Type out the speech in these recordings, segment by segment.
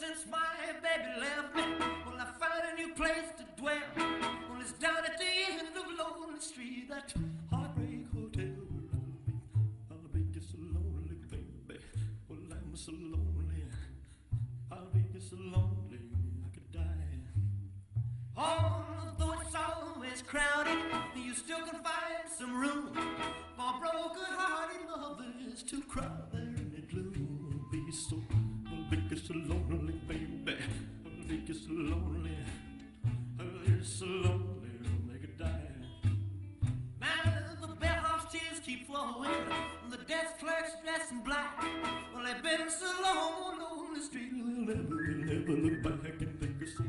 since my baby left me. Well, I found a new place to dwell. Well, it's down at the end of Lonely Street, that heartbreak hotel. I'll be just so lonely, baby. Well, I'm so lonely. I'll be just so lonely, I could die. Although it's always crowded, you still can find some room for broken-hearted lovers to cry there Be just so lonely, baby. I'll be just so lonely. I'll be so lonely, they could die. Now the bellhop's tears keep flowing, and the desk clerk's dressed in black. Well, they've been so long on the street, they'll never, never look back and think it's so,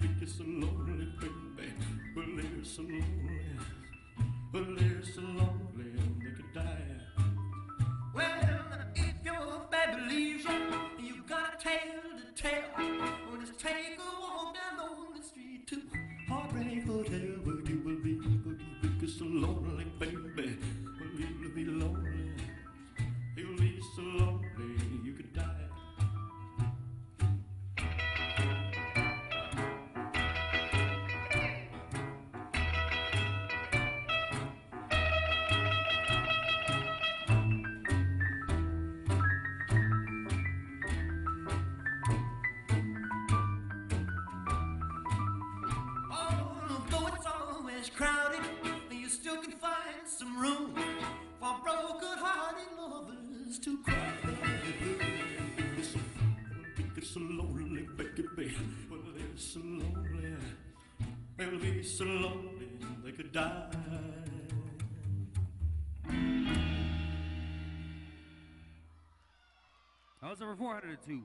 think it's so lonely, baby. Well, they're so lonely, well, Hotel, where you will be, where you will always crowded, you still can find some room for broken-hearted lovers to cry. So lonely, baby. Well, they're so lonely. They'll be so lonely they could die. That was number 402.